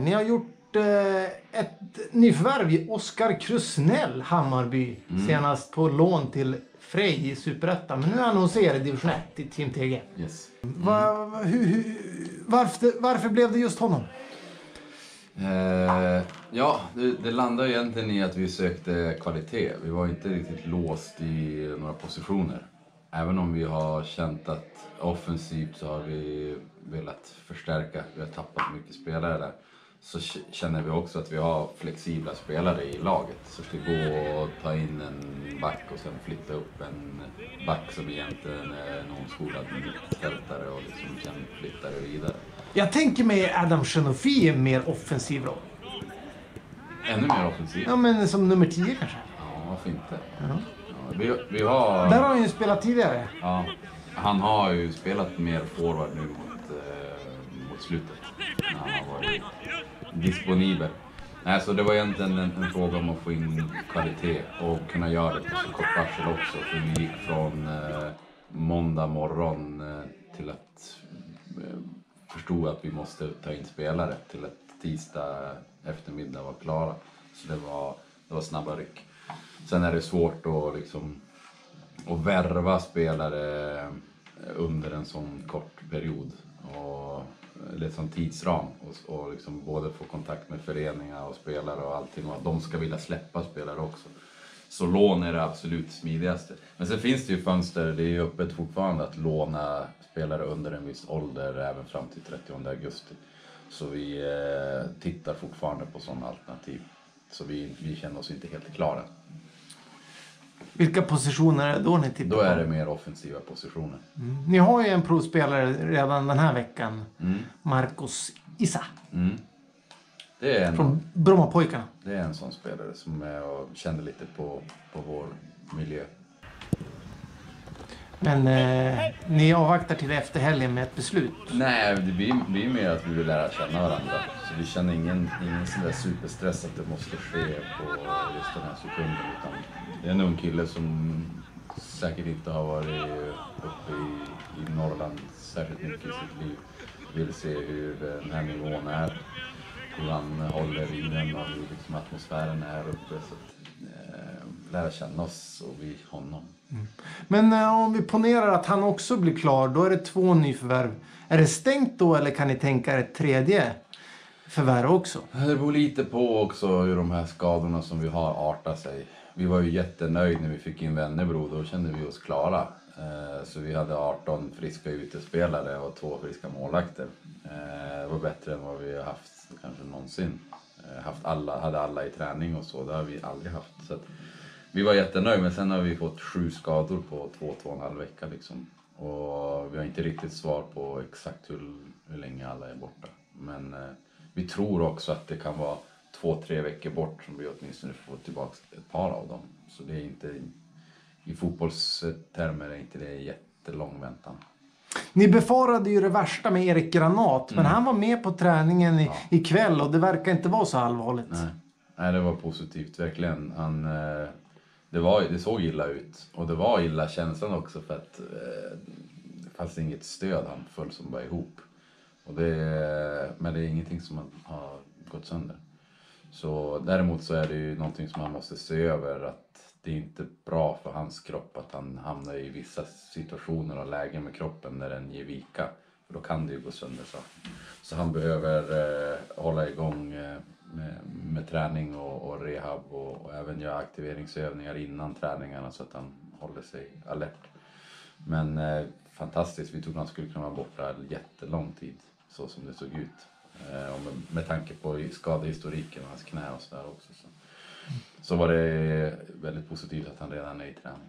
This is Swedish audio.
Ni har gjort eh, ett nyförvärv i Oskar Krusnell, Hammarby. Senast på lån till Frej i Superettan. Men nu är han hos er i division 1 i Team TG. Yes. Va, va, hur, hur, varför, varför blev det just honom? Eh, ja, det, det landade egentligen i att vi sökte kvalitet. Vi var inte riktigt låst i några positioner. Även om vi har känt att offensivt så har vi velat förstärka. Vi har tappat mycket spelare där. Så känner vi också att vi har flexibla spelare i laget. Så det går att ta in en back och sen flytta upp en back som egentligen är någon skolad mittfältare och liksom sen flytta det vidare. Jag tänker mig Adam Shenofi i en mer offensiv roll. Ännu mer offensivt. Ja, men som nummer 10 kanske. Ja, varför inte? Ja, vi, vi har... Där har han ju spelat tidigare. Ja, han har ju spelat mer forward nu slutet. När han har varit disponibel. Nej, så det var egentligen en, en fråga om att få in kvalitet och kunna göra det på så kort varsel också. För vi gick från eh, måndag morgon eh, till att eh, förstå att vi måste ta in spelare till att tisdag eftermiddag var klara. Så det var, det var snabba ryck. Sen är det svårt att liksom att värva spelare under en sån kort period. Och, liksom tidsram. Och, och liksom både få kontakt med föreningar och spelare och allting. Och att de ska vilja släppa spelare också. Så lån är det absolut smidigaste. Men sen finns det ju fönster, det är ju öppet fortfarande att låna spelare under en viss ålder även fram till 30 augusti. Så vi eh, tittar fortfarande på sådana alternativ. Så vi, vi känner oss inte helt klara. Vilka positioner är det då ni tittar Då är det mer offensiva positioner. Ni har ju en provspelare redan den här veckan. Mm. Marcos Issa. Mm. Det, är en, Från Brommapojkarna. det är en sån spelare som och känner lite på, på vår miljö. Men eh, ni avvaktar till efter helgen med ett beslut. Nej, det blir, blir mer att vi vill lära känna varandra. Så vi känner ingen, ingen sån där superstress att det måste ske på just den här sekunden. Utan det är en ung kille som säkert inte har varit uppe i, i Norrland särskilt mycket i sitt liv. Vill se hur den här nivån är. Hur han håller i den och hur liksom atmosfären är uppe. Så att, eh, lära känna oss och vi honom. Mm. Men eh, om vi ponerar att han också blir klar, då är det två nyförvärv. Är det stängt då eller kan ni tänka er ett tredje förvärra också? Det beror lite på också hur de här skadorna som vi har artar sig. Vi var ju jättenöjda när vi fick in Wennebro, då kände vi oss klara. Eh, så vi hade 18 friska utespelare och två friska målvakter. Eh, det var bättre än vad vi har haft kanske någonsin. Eh, haft alla, hade alla i träning och så, det har vi aldrig haft. Så att vi var jättenöjda, men sen har vi fått sju skador på två, två och en halv vecka liksom. Och vi har inte riktigt svar på exakt hur, hur länge alla är borta. Men eh, vi tror också att det kan vara två, tre veckor bort som vi åtminstone får tillbaka ett par av dem. Så det är inte, i fotbollstermer är inte det jättelång väntan. Ni befarade ju det värsta med Erik Granat, men han var med på träningen i, ikväll och det verkar inte vara så allvarligt. Nej. Nej, det var positivt, verkligen. Han, eh, det, var, det såg illa ut och det var illa känslan också för att eh, det fanns inget stöd, han föll som bara ihop. Och det, men det är ingenting som har gått sönder. Så däremot så är det ju någonting som man måste se över att det är inte bra för hans kropp att han hamnar i vissa situationer och lägen med kroppen när den ger vika. För då kan det ju gå sönder. Så, så han behöver eh, hålla igång eh, med, med träning och, och rehab och, och även göra aktiveringsövningar innan träningarna så att han håller sig alert. Men eh, fantastiskt, vi trodde han skulle kunna vara borta jättelång tid så som det såg ut. Eh, med, med tanke på skadehistoriken och hans knä och sådär också. Så, så var det väldigt positivt att han redan är i träning.